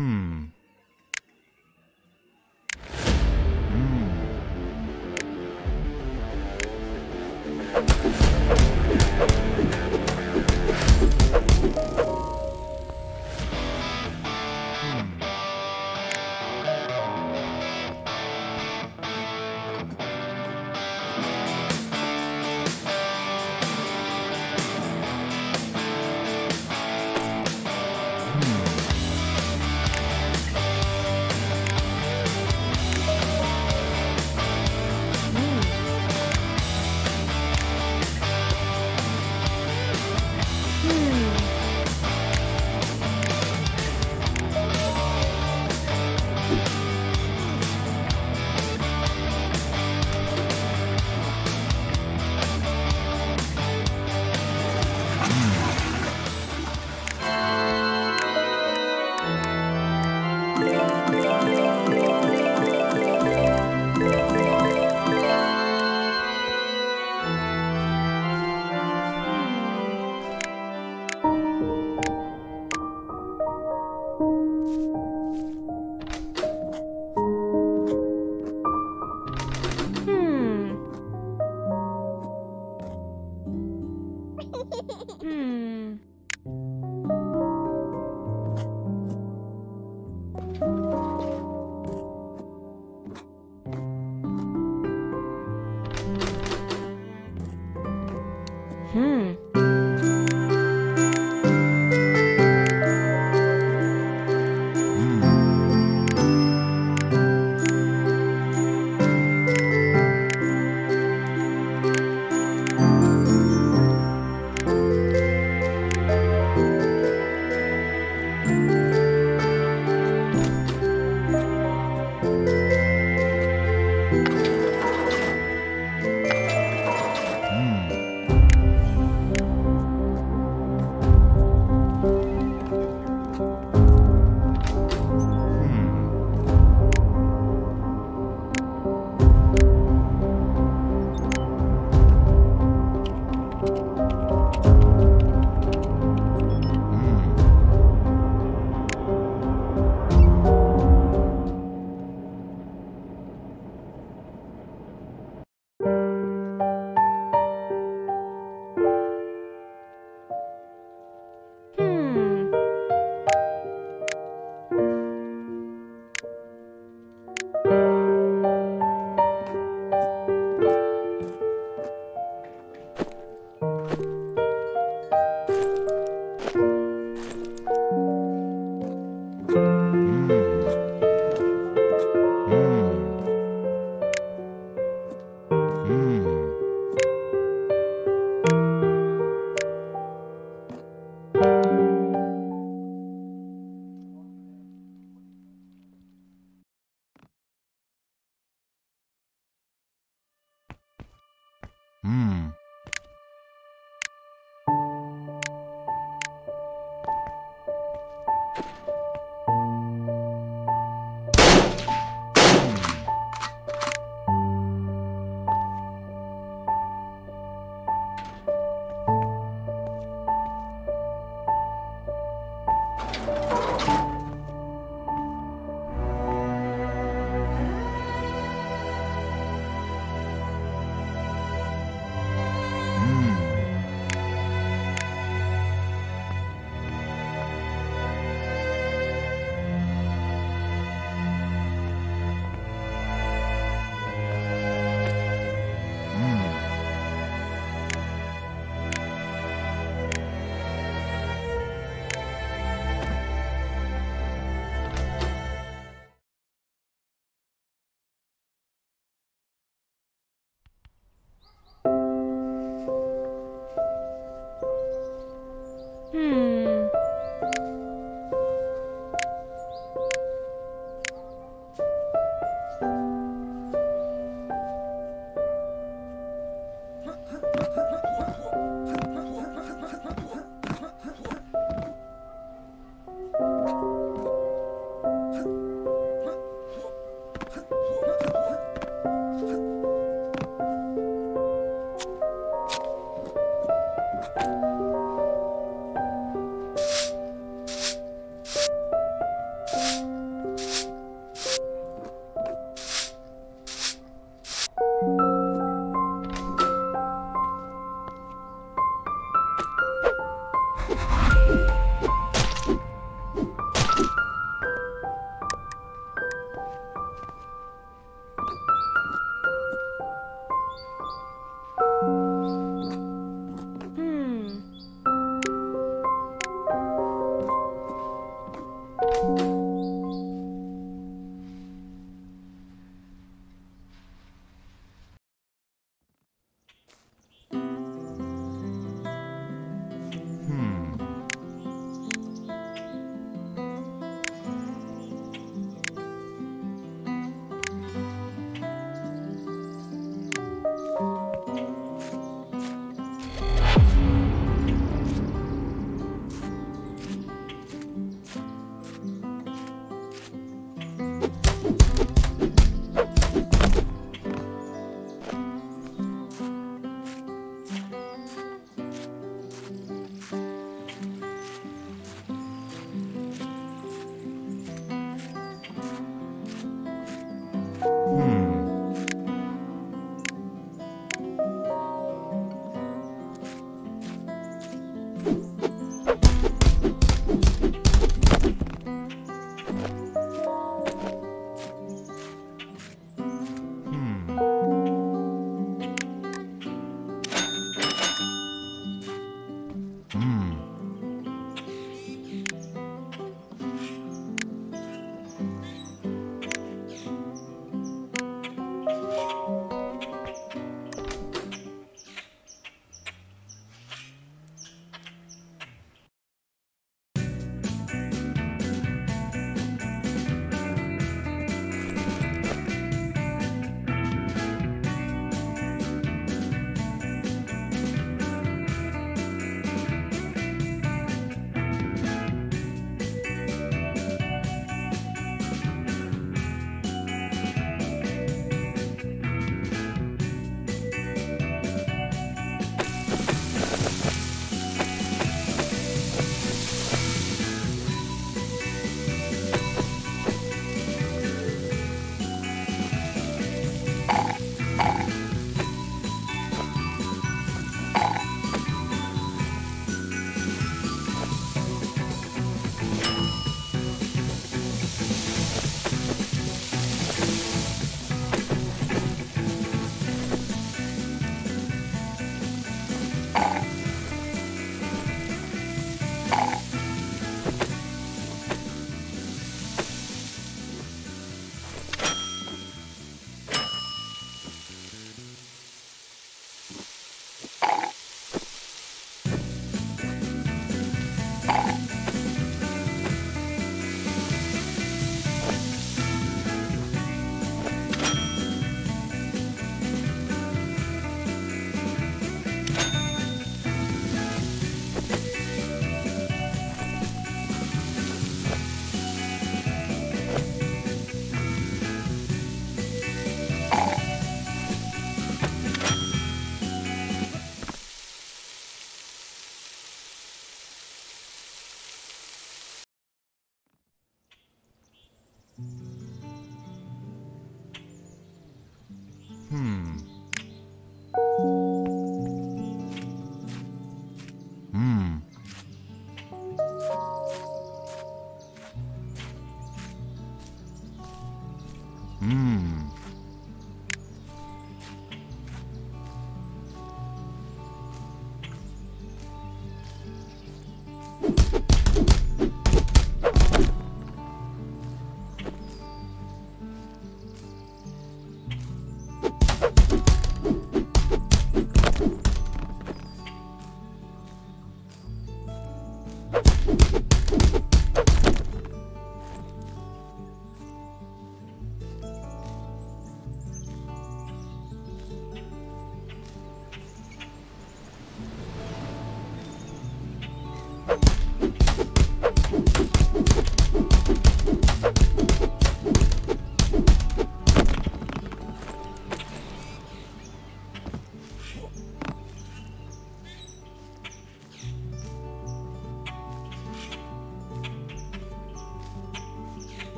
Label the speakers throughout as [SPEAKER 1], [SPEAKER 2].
[SPEAKER 1] Hmm.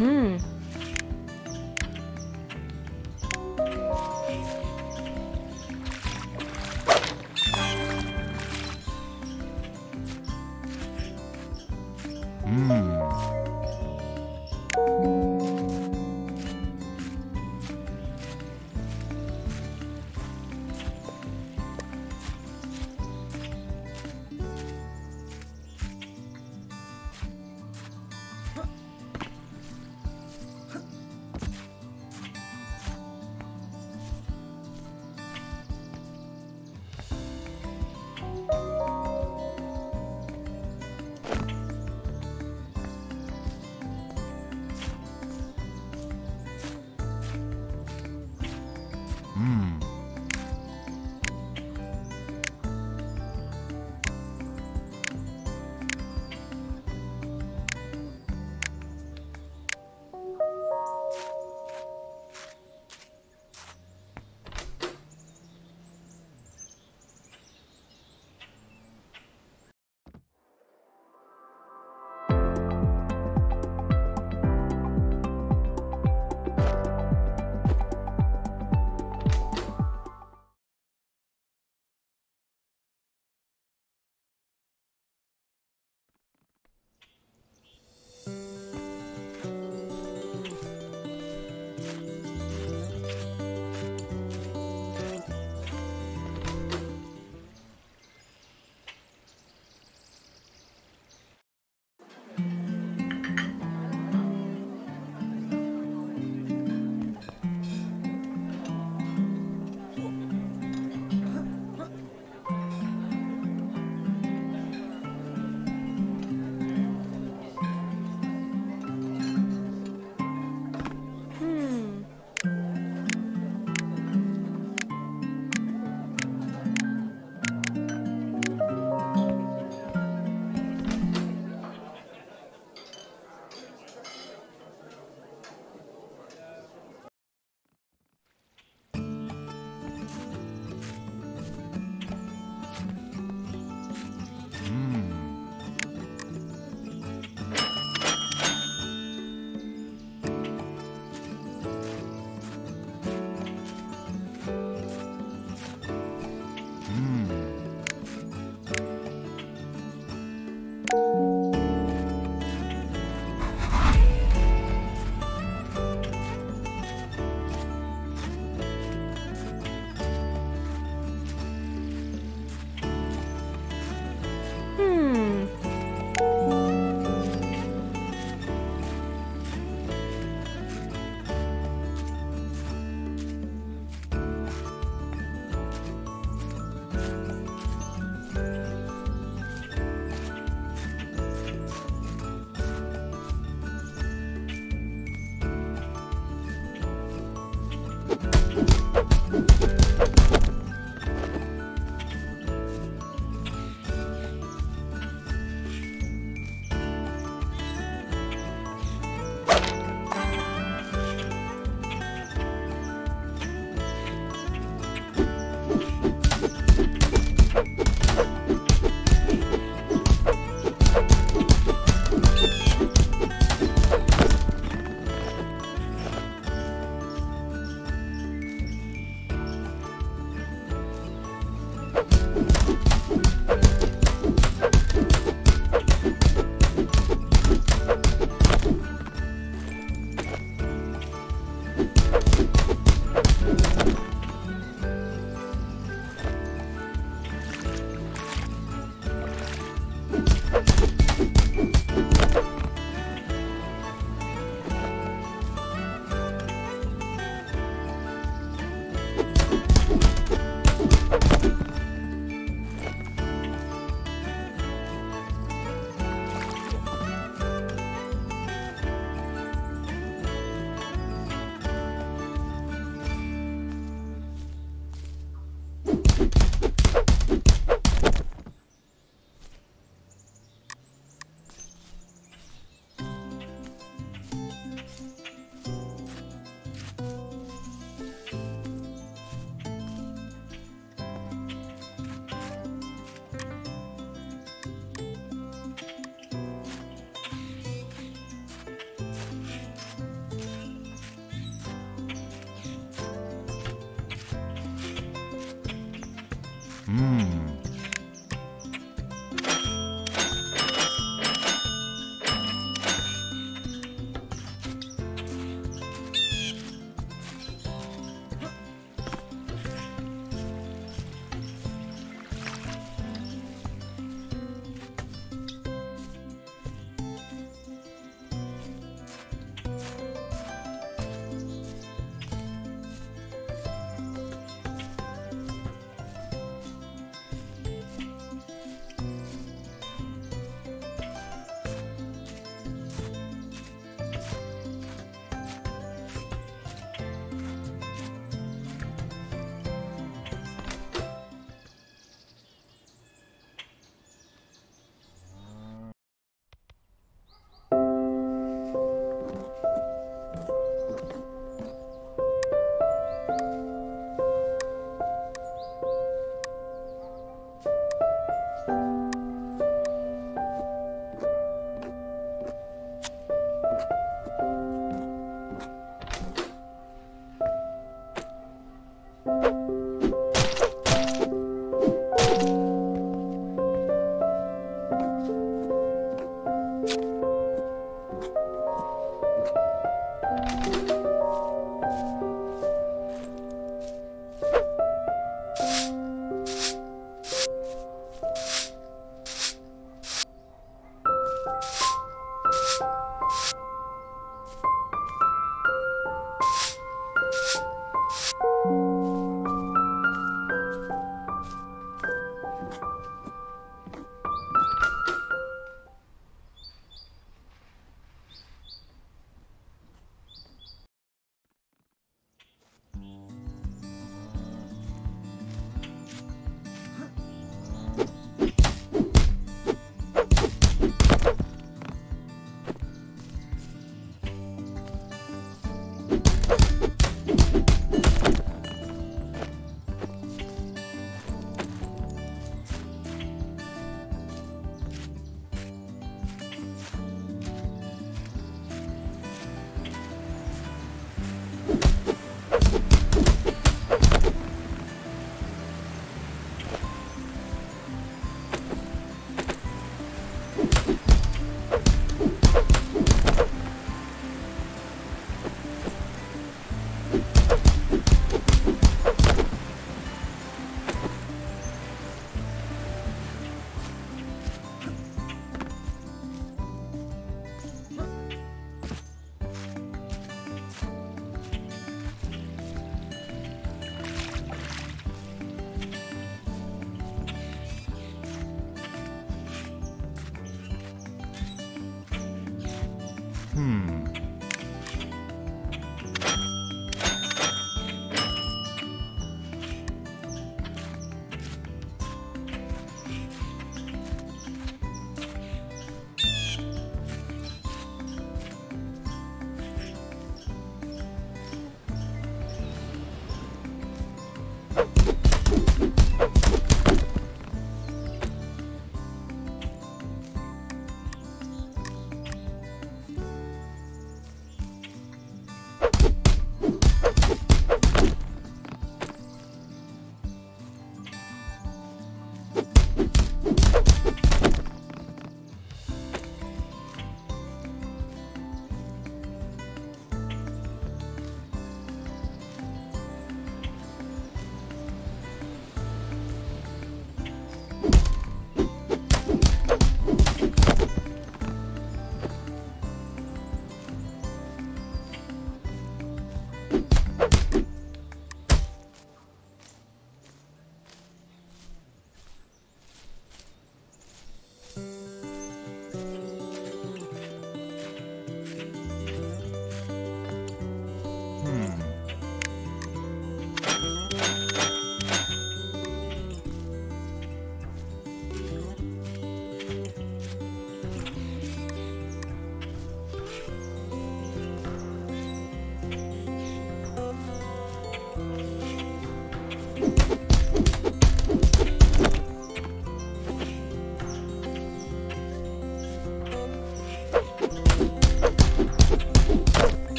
[SPEAKER 1] 嗯。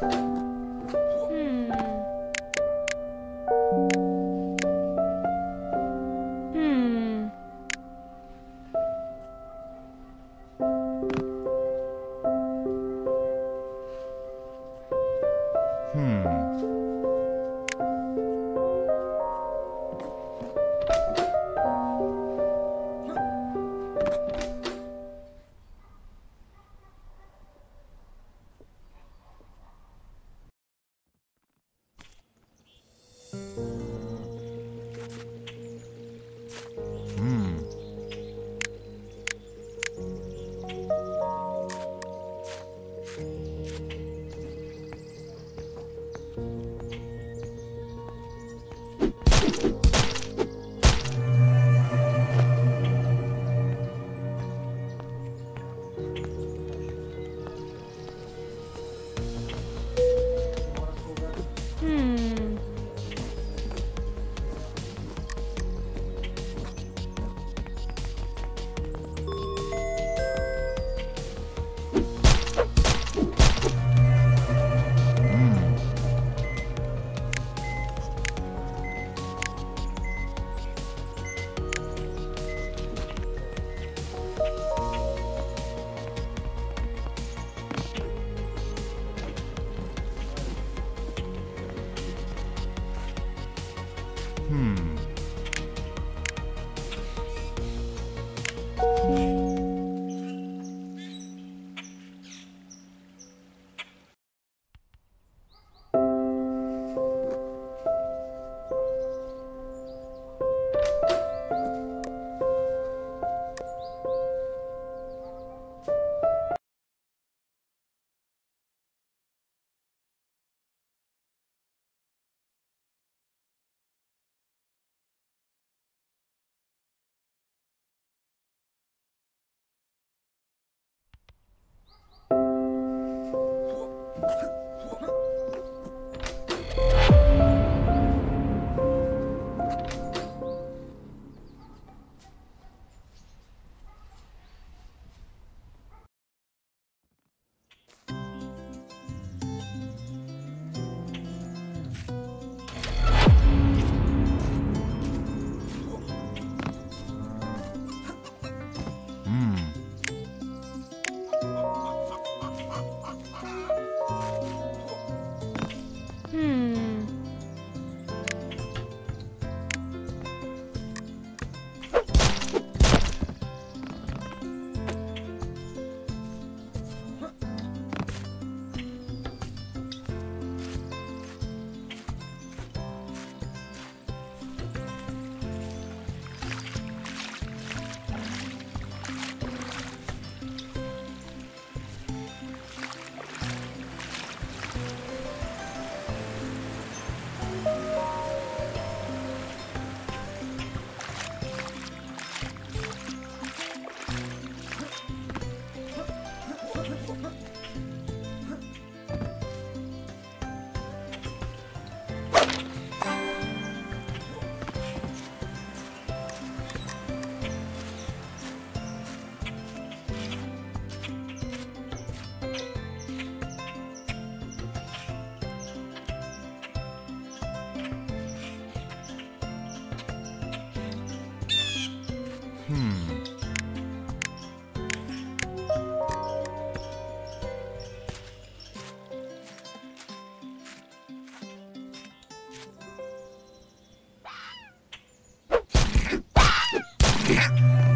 [SPEAKER 1] Thank you. back.